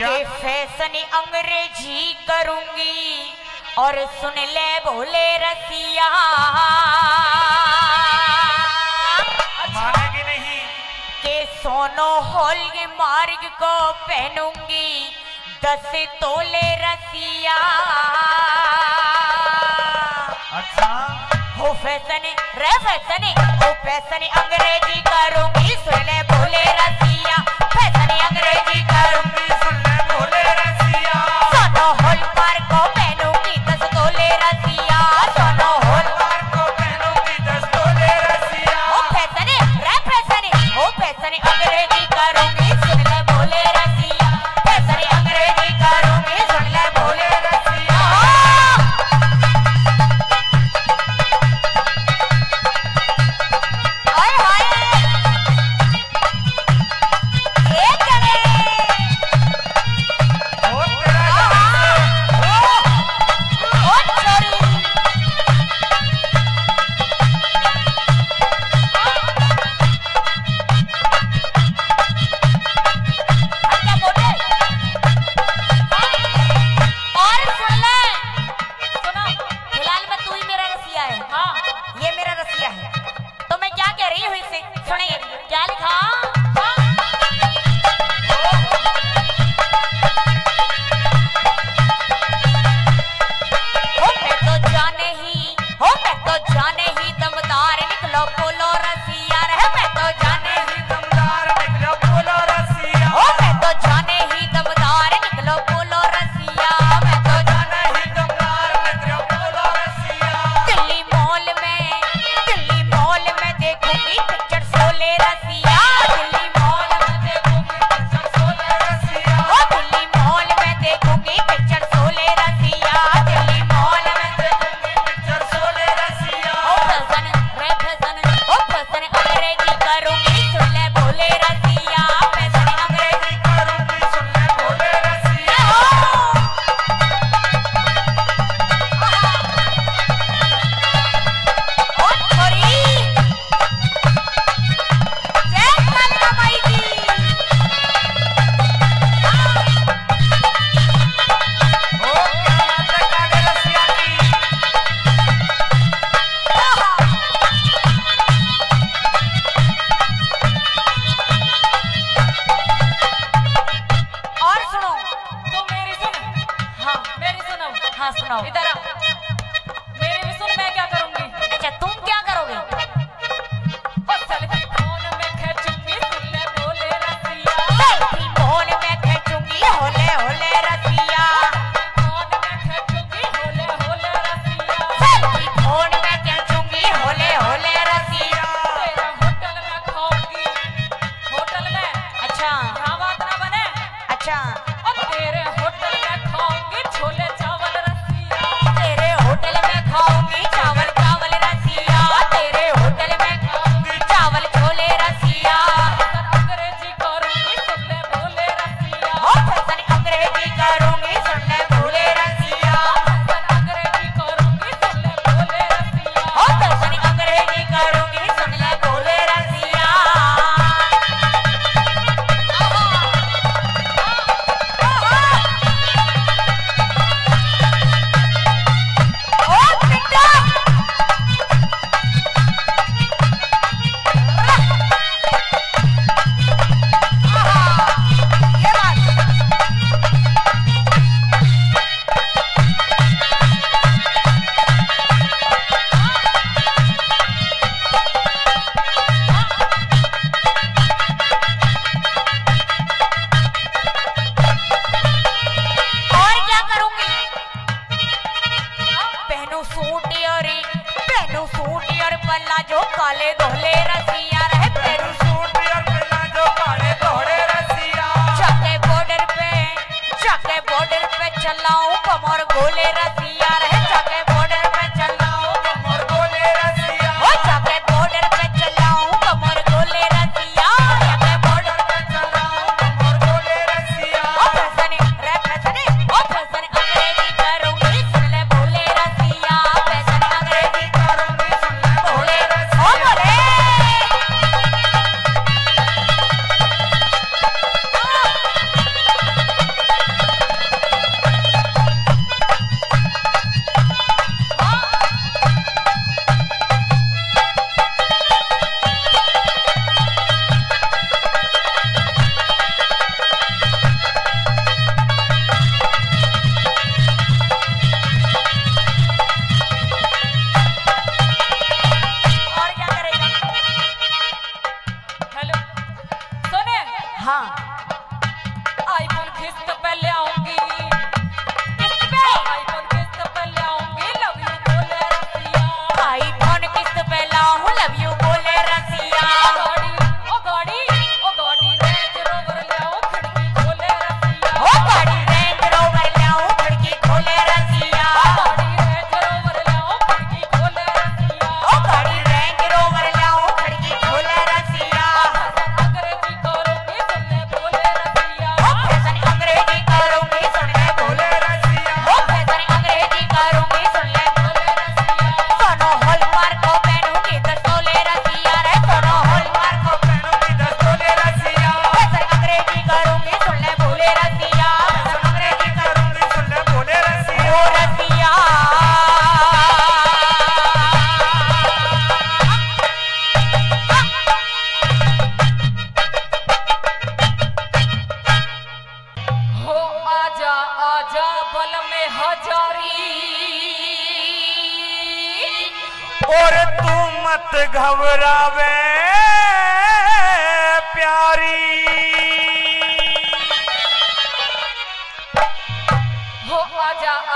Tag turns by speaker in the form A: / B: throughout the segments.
A: क्या
B: फ़ैशन अंग्रेज़ी करूँगी और सुन ले भोले रसिया।
A: मानेगी नहीं।
B: के सोनो होल्ग मार्ग को पहनूँगी दस तोले रसिया।
A: अच्छा।
B: हो फ़ैशन रे फ़ैशन हो फ़ैशन अंग्रेज़ी करूँगी सुन ले भोले रसिया। फ़ैशन अंग्रेज़ी करूँगी। Olera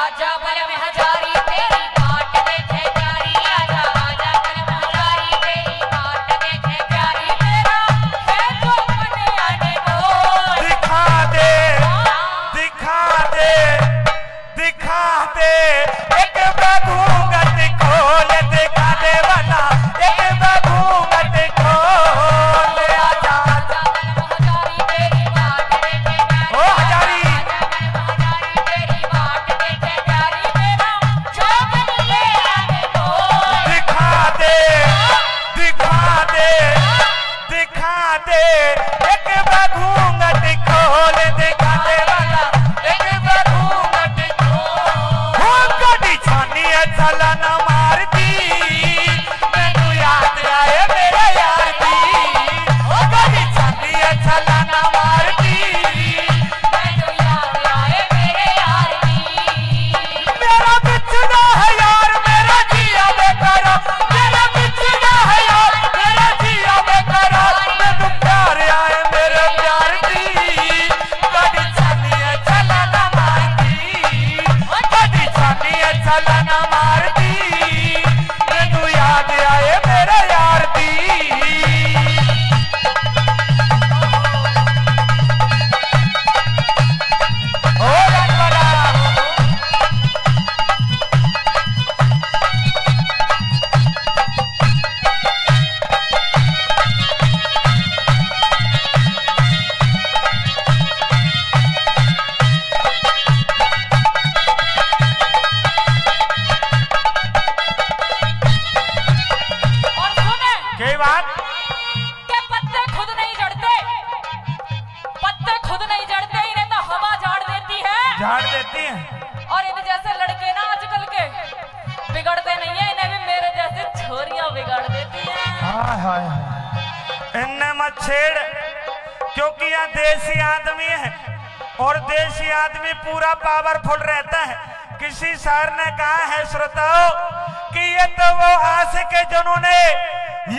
B: राजा और
A: देशी आदमी पूरा पावरफुल रहता है। किसी सर ने कहा है, श्रोताओ, कि ये तो वो आशिक है जिन्होंने,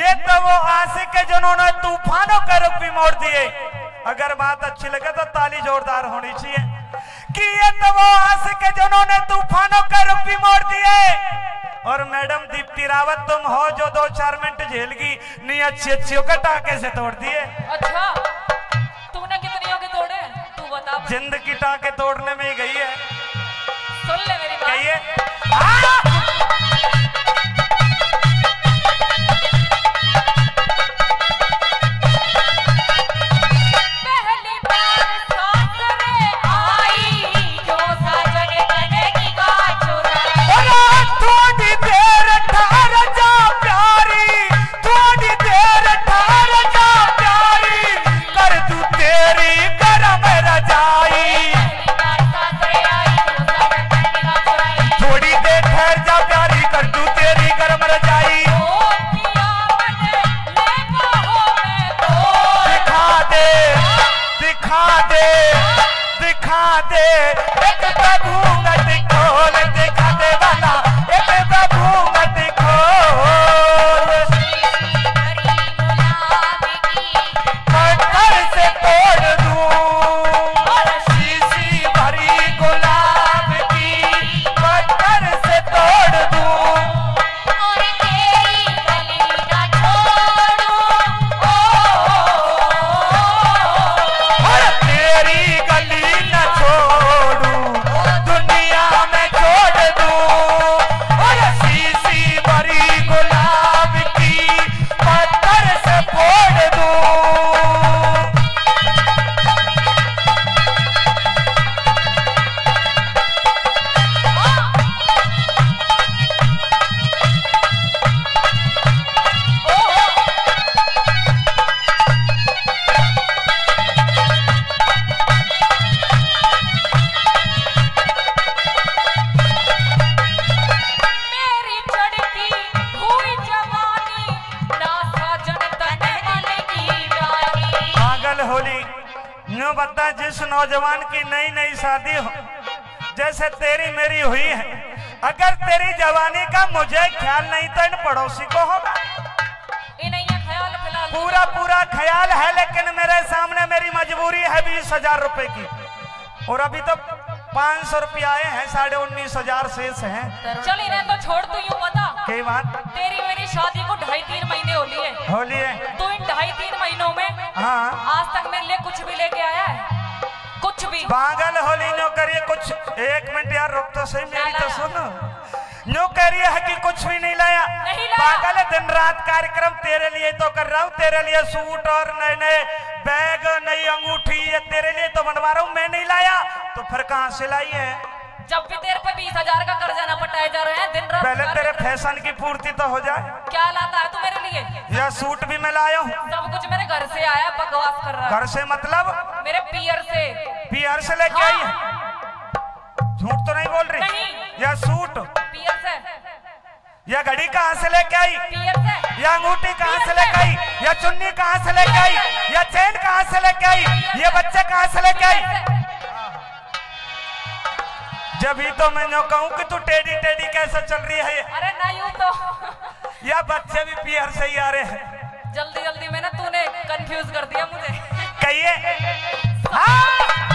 A: ये तो वो आशिक है जिन्होंने तूफानों का रूप भी मोड़ दिए। अगर बात अच्छी लगे तो ताली जोरदार होनी चाहिए। कि ये तो वो आशिक है जिन्होंने तूफानों का रूप भी मोड़ दिए। और मैडम दीप्ति रावत, तुम हो जो दो चार मिनट झेलगी नहीं अच्छी अच्छी का टाके से तोड़ दिए।
C: अच्छा।
A: ज़िंदगी टाके तोड़ने में ही गई है।
C: सुन ले मेरी बात।
A: कहिए। हाँ! एक तक नौजवान की नई नई शादी हो। जैसे तेरी मेरी हुई है। अगर तेरी जवानी का मुझे ख्याल नहीं तो इन पड़ोसी को होगा।
C: तो
A: पूरा पूरा ख्याल है लेकिन मेरे सामने मेरी मजबूरी है बीस हज़ार रुपए की। और अभी तो पाँच सौ रुपया आए हैं साढ़े उन्नीस हज़ार शेष है।
C: चल इन्हें तो छोड़ तू यूँ पता
A: कई बात।
C: तेरी मेरी शादी को ढाई तीन महीने होली है।
A: होली है
C: तो इन ढाई तीन महीनों में
A: हाँ।
C: आज तक मेरे लिए कुछ भी लेके आया है? कुछ भी।
A: पागल होली नो करिए कुछ। एक मिनट यार रुक तो सही मेरी तो सुनो। नो कह रही है कि कुछ भी नहीं लाया?
C: नहीं लाया।
A: पागल दिन रात कार्यक्रम तेरे लिए तो कर रहा हूँ तेरे लिए सूट और नए नए बैग नई अंगूठी ये तेरे लिए तो बनवा रहा हूँ मैं नहीं लाया। तो फिर कहाँ से लाई है?
C: जब भी तेरे पे बीस हज़ार का कर्जा ना पटाए जा रहे हैं दिन रात
A: पहले तेरे फ़ैशन की पूर्ति तो हो जाए।
C: क्या लाता है तू
A: यह सूट भी मैं लाया हूँ।
C: सब कुछ मेरे घर से आया बकवास कर रहा
A: घर से मतलब?
C: मेरे पियर से।
A: बिहार से लेके आई है।
C: हाँ,
A: झूठ तो नहीं बोल रही।
C: नहीं।
A: यह सूट?
C: पियर से।
A: यह घड़ी कहाँ से लेके आई?
C: पियर से।
A: या अंगूठी कहाँ से लेके आई? या चुन्नी कहाँ से लेके आई? या चैन कहाँ से लेके आई? ये बच्चे कहाँ से लेके आई? जब ही तो मैं जो कहूँ कि तू टेढ़ी टेढ़ी कैसे चल रही है
C: अरे ना यूँ तो।
A: या बच्चे भी पीहर से ही आ रहे हैं।
C: जल्दी जल्दी में ना तूने कंफ्यूज कर दिया मुझे।
A: कहिए। हाँ।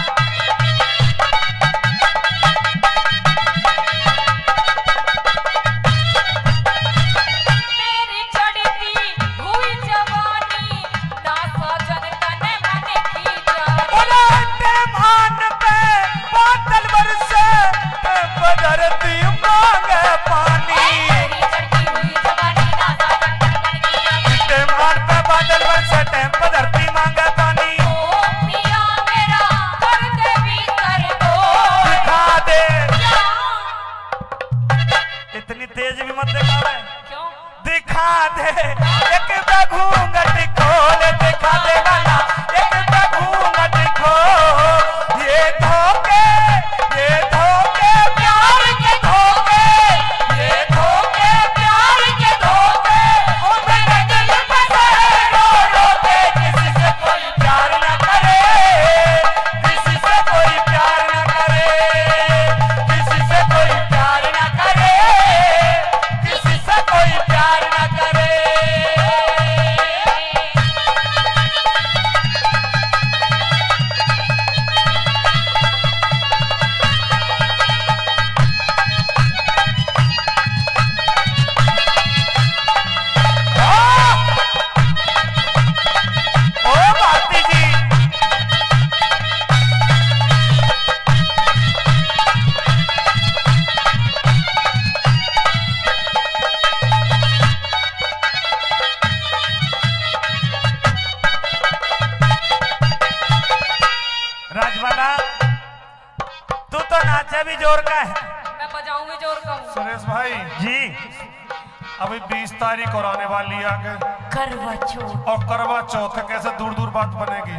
A: वाली है
D: आगे।
C: करवा चौथ।
D: और करवा चौथ है कैसे दूर दूर बात बनेगी?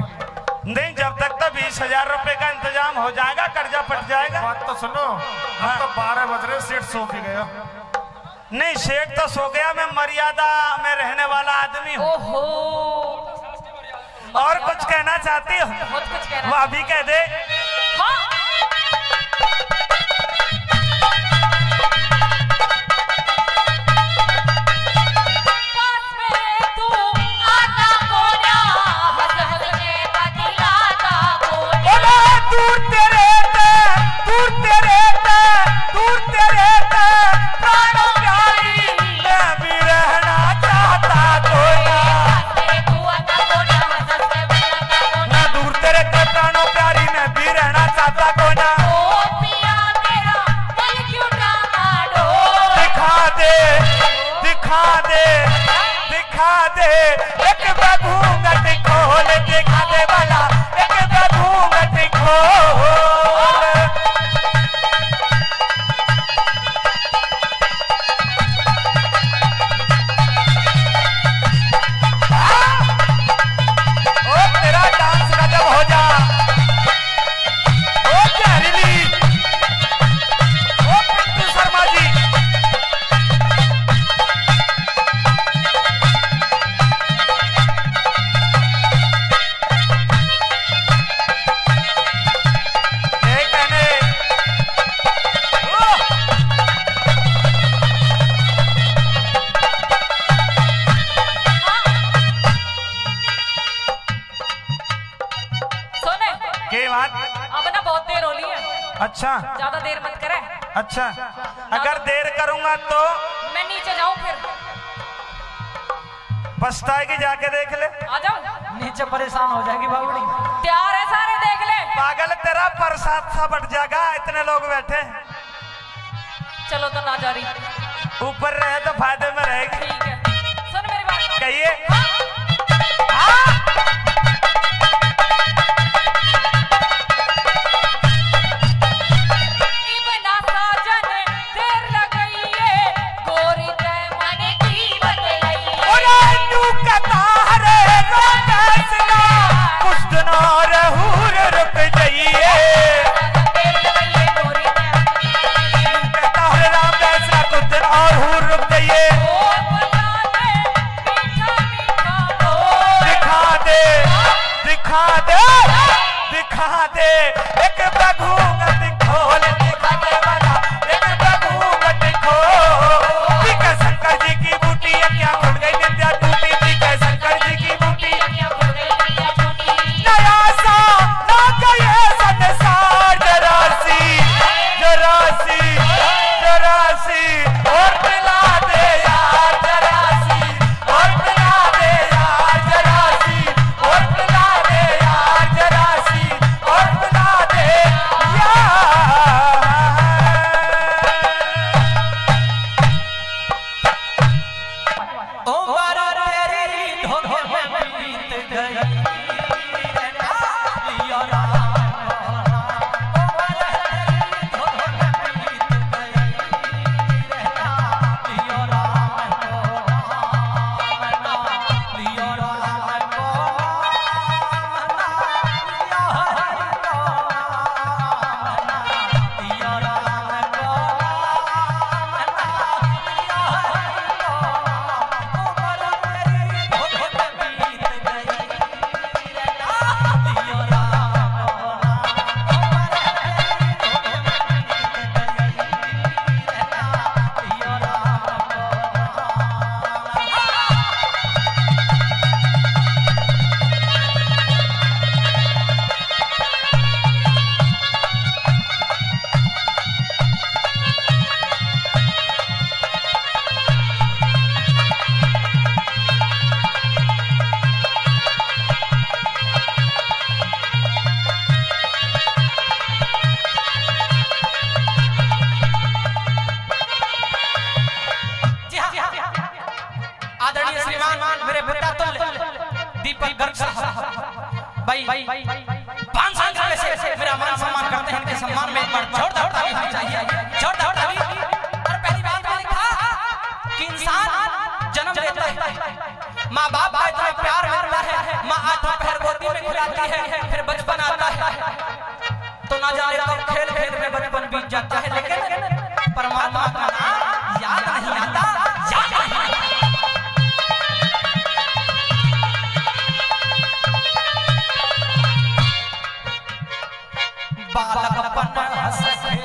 A: नहीं जब तक तो बीस हज़ार रूपए का इंतज़ाम हो जाएगा कर्जा पट जाएगा।
D: बात तो सुनो हम तो बारह बज रहे सेठ सो भी गया।
A: नहीं सेठ तो सो गया मैं मर्यादा में रहने वाला आदमी हूँ।
C: ओहो।
A: और कुछ कहना चाहती हो?
C: कुछ
A: वो अभी कह दे। पछताएगी जाके देख ले।
E: आ जाओ।
C: नीचे परेशान हो जाएगी बाबूड़ी
E: प्यार है सारे देख ले।
A: पागल तेरा प्रसाद सा बट जाएगा इतने लोग बैठे।
E: चलो तो ना जा रही
A: ऊपर रहे तो फ़ायदे में रहेगी।
E: ठीक है। सुन मेरी बात।
A: कहिए।
E: हाँ। बालक अपन हंस के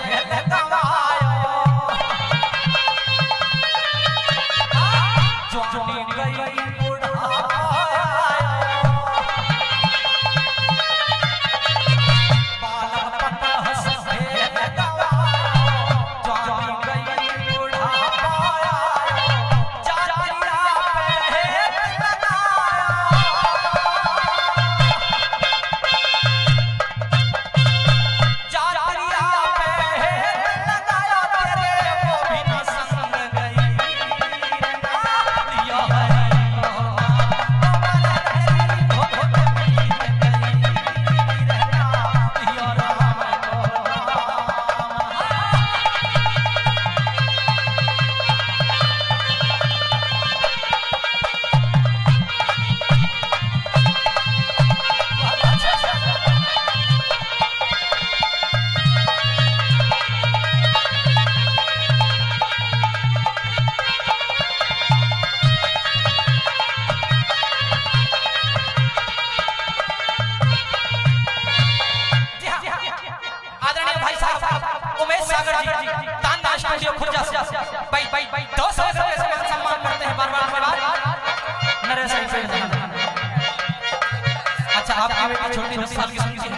E: छोटी
C: दस साल की सुनती है।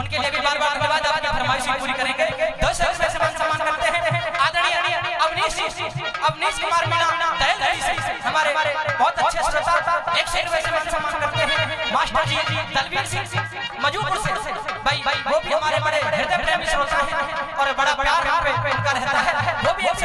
C: उनके लिए भी बार बार धन्यवाद आपकी फरमाइश पूरी करेंगे। दस रंग में सम्मान सम्मान करते हैं। आदरणीय अवनीश
E: अवनीश कुमार मीणा, दयाल जी से हमारे बहुत अच्छे श्रोता, एक से रुपए सम्मान सम्मान करते हैं। मास्टर जी, दलवीर सिंह, मजूपुर से। भाई भाई वो भी हमारे बड़े हृदय प्रेमी श्रोता हैं और बड़ा प्यार बड़ा उनका रहता है। वो भी एक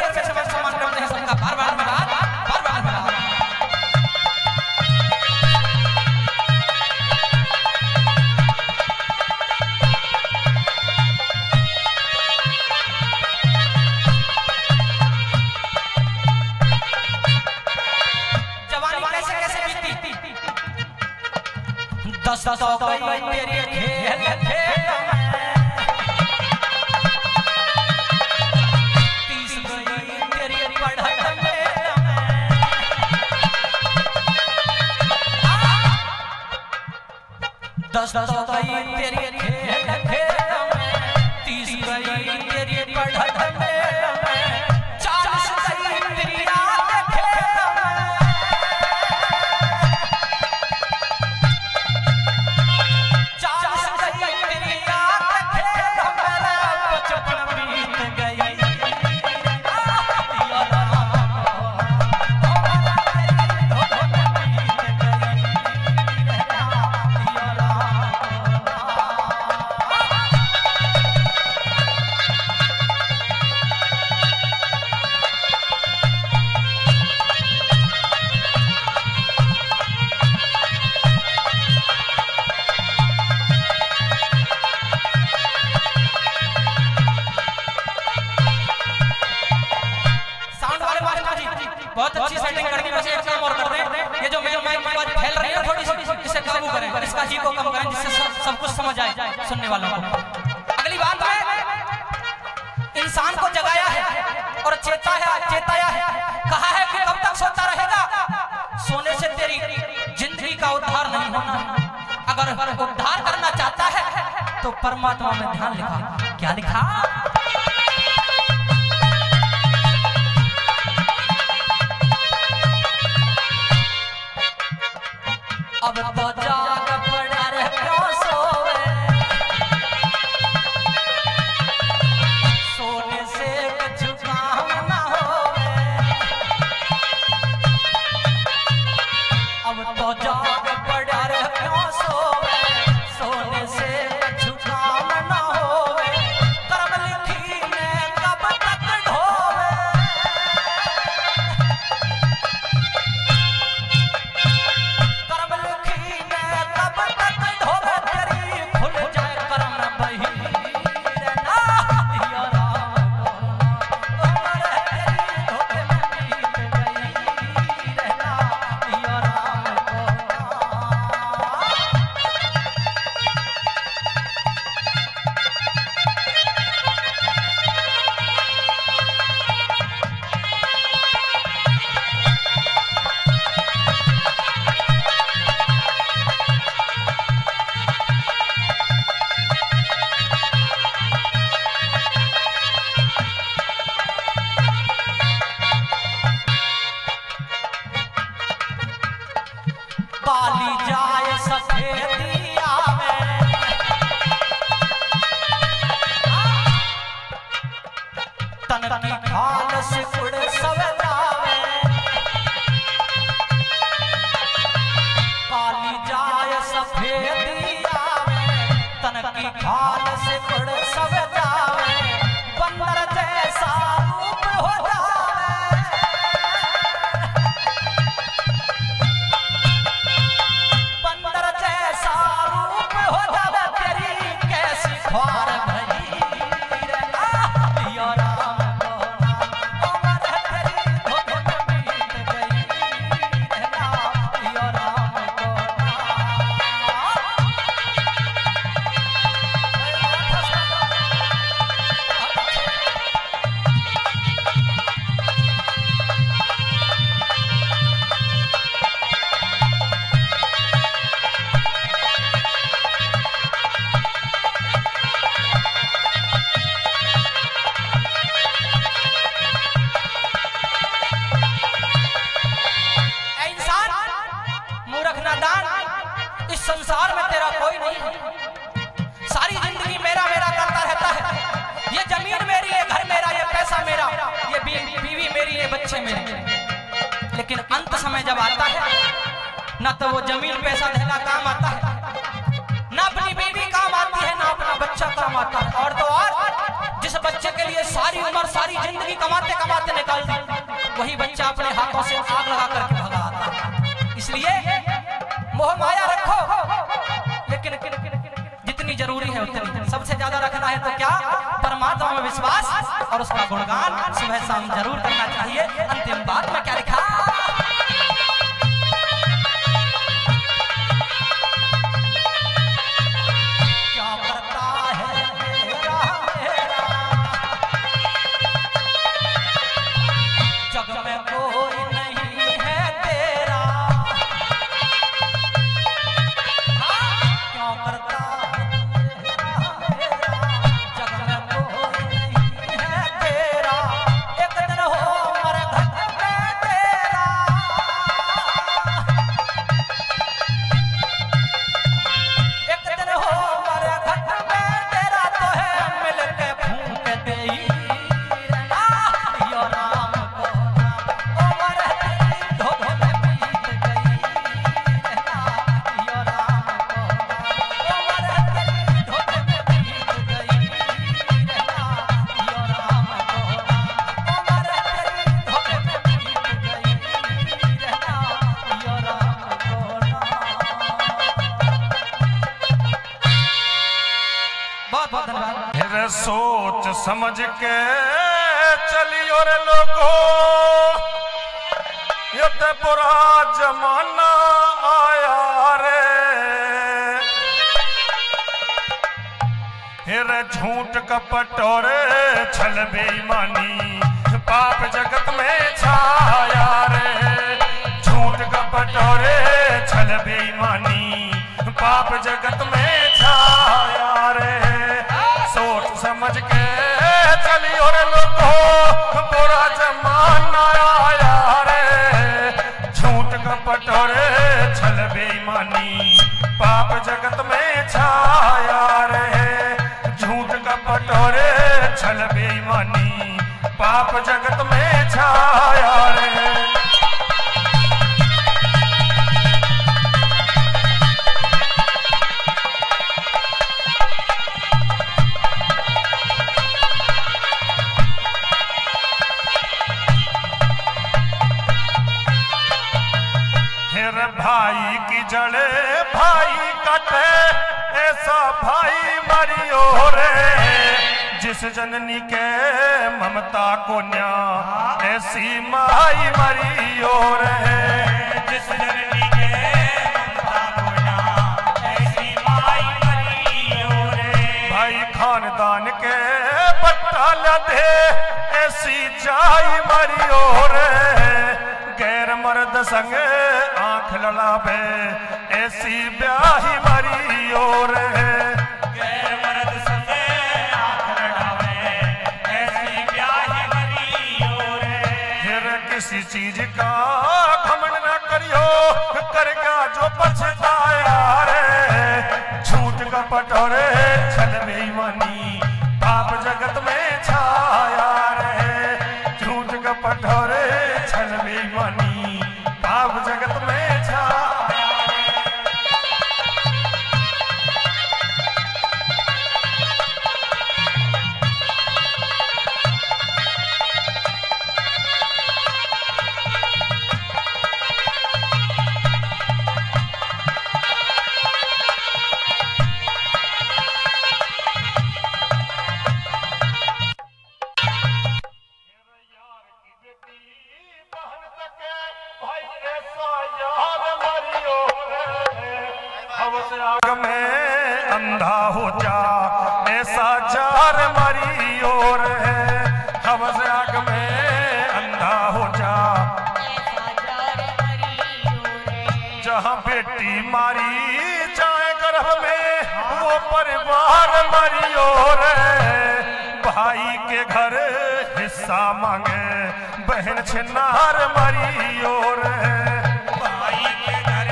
E: अच्छी सेटिंग करके वैसे एक काम और कर रहे हैं। ये जो मेरे माइक की फैल रही है थोड़ी सी, इसे काबू करें। इसका जी को कम करें, जिससे सब कुछ समझ आए सुनने वालों को। अगली बात है, इंसान को जगाया है और चेता है, चेताया है। कहा है कि कब तक सोता रहेगा? सोने से तेरी ज़िंदगी का उद्धार नहीं होना। अगर उद्धार करना चाहता है तो परमात्मा में ध्यान लिखा। क्या लिखा? বাবা वही बच्चा अपने हाथों से आग लगा करके भगा आता। है इसलिए मोह माया रखो। लेकिन जितनी ज़रूरी है उतनी। सबसे ज़्यादा रखना है तो क्या? परमात्मा में विश्वास और उसका गुणगान। सुबह शाम ज़रूर करना चाहिए। अंतिम बात में क्या
D: समझ के चलियो रे लोगो ये बुरा जमाना आया रे। फिर झूठ कपट और छल बेईमानी, पाप जगत में छाया रे। झूठ कपट और छल बेईमानी, पाप जगत में छाया रे। सोच समझ के चली और लोगो बुरा जमाना आया रे। झूठ कपट और छल बेईमानी। पाप जगत में छाया रे। झूठ कपट और छल बेईमानी। पाप जगत जननी के ममता को न्या ऐसी माई मरियो रे जिस जननी के ममता को न्या ऐसी माई मरियो रे भाई खानदान के पट्टा लदे ऐसी जाई मरियो रे गैर मर्द संग आँख लड़ावे। ऐसी ब्याही मरी गैर चीज़ का घमंड न करियो करगा जो पछताया रे? झूठ का पटोरे, छल में पाप मरी और भाई के घर हिस्सा मांगे। बहन छिनार मरी और भाई के घर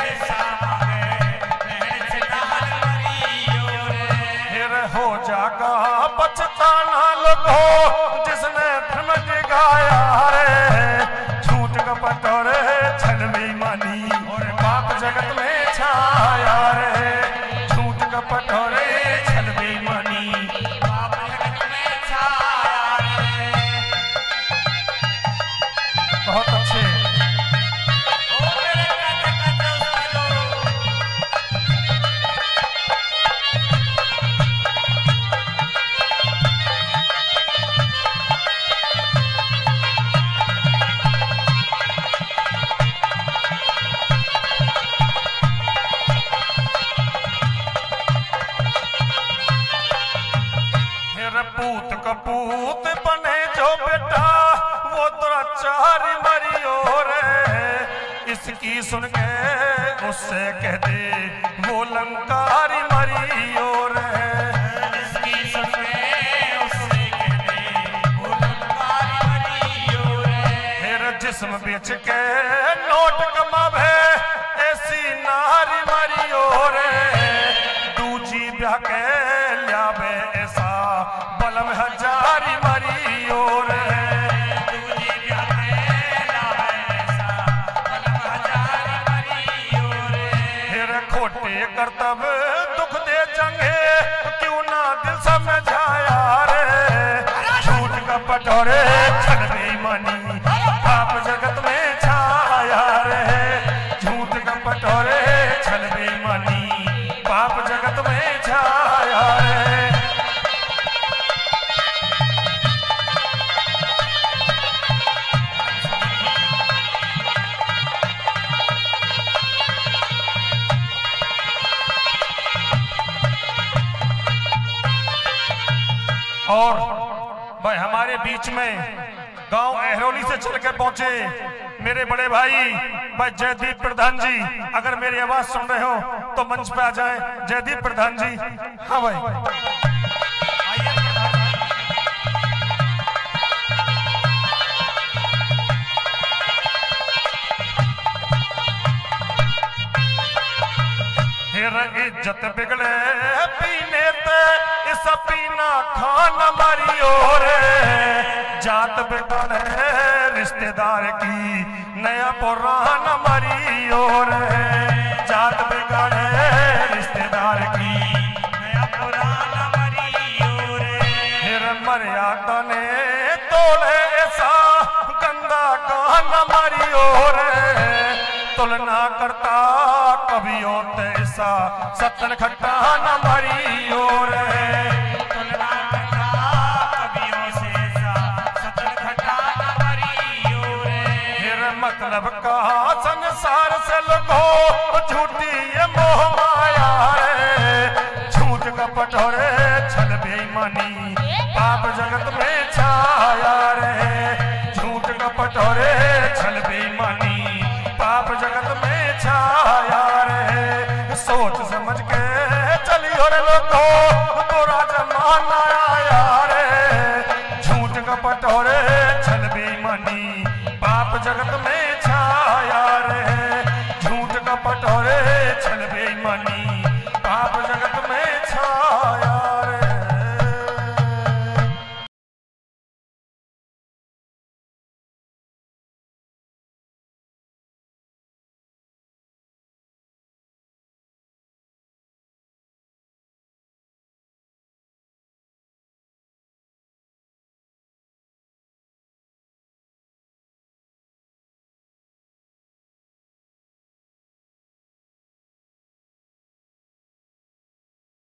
D: हिस्सा मांगे। बहन छिनार मरी और फिर हो जागा पछताना लोगो, जिसने धर्म जगाया रे। झूठ कपट और रे इसकी सुन के उससे कह दे वो लंकारी मरियो रे
A: इसकी के
D: बेच के नोट कमावे, ऐसी नारी मरियो रे झूठ का पटोरे छल बेईमानी। पाप जगत में छाया रे झूठ का पटोरे छल बेईमानी। पाप जगत में छाया रे और भाई, हमारे बीच में गाँव एहरोली से चल के पहुँचे मेरे बड़े भाई। भाई, जयदीप प्रधान जी, अगर मेरी आवाज़ सुन रहे हो तो मंच पे आ जाए। जयदीप प्रधान जी। हाँ भाई। इज़्ज़त बिगड़े पीने ते इस पीना खान मारियो रे जात है रिश्तेदार की, नया पुरान मरियो रे जात बिगड़े रिश्तेदार की,
A: नया पुराना मरियो रे
D: फिर मर्यादा ने तोड़े ऐसा गंदा कान मारियो रे तुलना करता कभी होते ऐसा सतन खट्टा न मारियो रे मतलब का संसार से लगो झूठी ये मोह माया रे। झूठ कपट हो रे छल बेईमानी, पाप जगत में छाया रे। झूठ कपट हो रे छल बेईमानी, पाप जगत में छाया रे। सोच समझ के चलियो रे लोगो बुरा जमाना आया रे। झूठ कपट हो रे Sa harap ng.